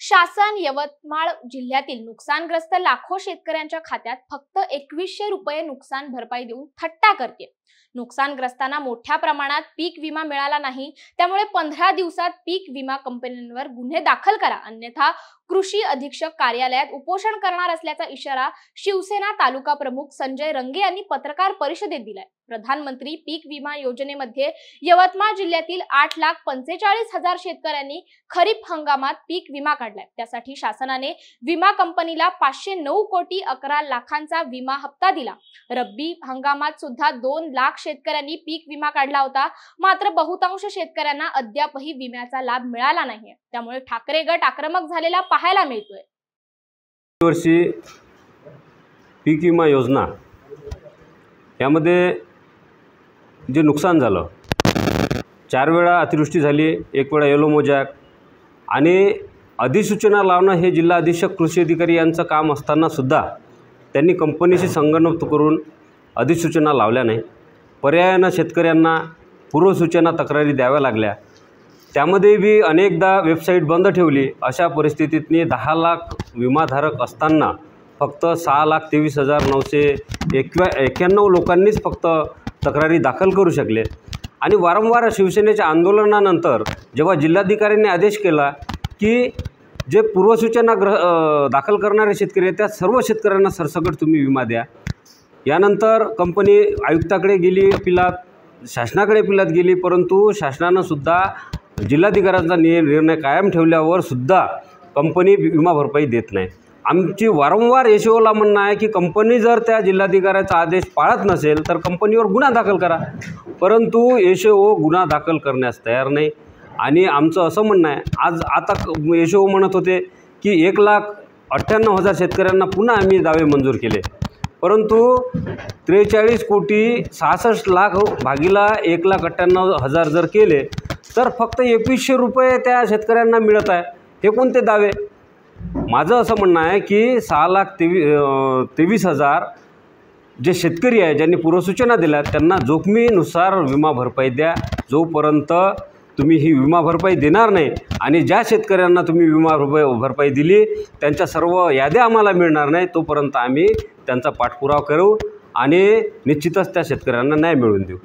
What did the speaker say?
शासन यवतमाळ जिल्ह्यातील नुकसानग्रस्त लाखो शेतकऱ्यांच्या खात्यात फक्त एकवीसशे रुपये नुकसान भरपाई देऊन थट्टा करते. नुकसानग्रस्तांना मोठ्या प्रमाणात पीक विमा मिळाला नाही त्यामुळे पंधरा दिवसात पीक विमा कंपन्यांवर गुन्हे दाखल करा. अन्यथा कृषी अधीक्षक कार्यालयात उपोषण करणार असल्याचा इशारा शिवसेना तालुका प्रमुख संजय रंगे यांनी पत्रकार परिषदेत दिलाय. प्रधानमंत्री पीक विमा योजनेमध्ये यवतमाळ जिल्ह्यातील आठ लाख पंचेचाळीस हजार शेतकऱ्यांनी खरीप हंगामात पीक विमा काढलाय. त्यासाठी शासनाने विमा कंपनीला पाचशे नऊ कोटी अकरा लाखांचा विमा हप्ता दिला. रब्बी हंगामात सुद्धा दोन लाख शेतकऱ्यांनी पीक विमा काढला होता. मात्र बहुतांश शेतकऱ्यांना अद्यापही विम्याचा लाभ मिळाला नाही त्यामुळे ठाकरे गट आक्रमक झालेला पाहायला मिळतोय. वर्षी पीक विमा योजना यामध्ये जे नुकसान झालं. चार वेळा अतिवृष्टी झाली एक वेळा येलो मोजॅक आणि अधिसूचना लावणं हे जिल्हा अधीक्षक कृषी अधिकारी यांचं काम असतानासुद्धा त्यांनी कंपनीशी संगणक करून अधिसूचना लावल्या नाही. पर्यायानं शेतकऱ्यांना पूर्वसूचना तक्रारी द्याव्या लागल्या. त्यामध्ये बी अनेकदा वेबसाईट बंद ठेवली. अशा परिस्थितीतनी दहा लाख विमाधारक असताना फक्त सहा लाख तेवीस हजार नऊशे एकव्या एक्याण्णव लोकांनीच फक्त तक्रारी दाखल करू शकले. आणि वारंवार शिवसेनेच्या आंदोलनानंतर जेव्हा जिल्हाधिकाऱ्यांनी आदेश केला की जे पूर्वसूचना ग्रह दाखल करणारे शेतकरी आहेत त्या सर्व शेतकऱ्यांना सरसकट तुम्ही विमा द्या. यानंतर कंपनी आयुक्ताकडे गेली अपिलात शासनाकडे अपिलात गेली परंतु शासनानं सुद्धा जिल्हाधिकाऱ्यांचा नि निर्णय कायम ठेवल्यावर सुद्धा कंपनी विमा भरपाई देत नाही. आमची वारंवार एसओला म्हणणं आहे की कंपनी जर त्या जिल्हाधिकाऱ्याचा आदेश पाळत नसेल तर कंपनीवर गुन्हा दाखल करा. परंतु एसओ गुन्हा दाखल करण्यास तयार नाही. आणि आमचं असं म्हणणं आहे आज आता एसओ म्हणत होते की एक लाख अठ्ठ्याण्णव हजार शेतकऱ्यांना पुन्हा आम्ही दावे मंजूर केले. परंतु त्रेचाळीस कोटी सहासष्ट लाख भागीला एक लाख अठ्ठ्याण्णव हजार जर केले तर फक्त एकवीसशे रुपये त्या शेतकऱ्यांना मिळत आहे. हे कोणते दावे? माझं असं म्हणणं आहे की सहा लाख तेवी तेवीस हजार जे शेतकरी आहे ज्यांनी पूर्वसूचना दिल्या त्यांना जोखमीनुसार विमा भरपाई द्या. जोपर्यंत तुम्ही ही विमा भरपाई देणार नाही आणि ज्या शेतकऱ्यांना तुम्ही विमा भरपाई भरपाई दिली त्यांच्या सर्व याद्या आम्हाला मिळणार नाही तोपर्यंत आम्ही त्यांचा पाठपुरावा करू आणि निश्चितच त्या शेतकऱ्यांना न्याय मिळवून देऊ.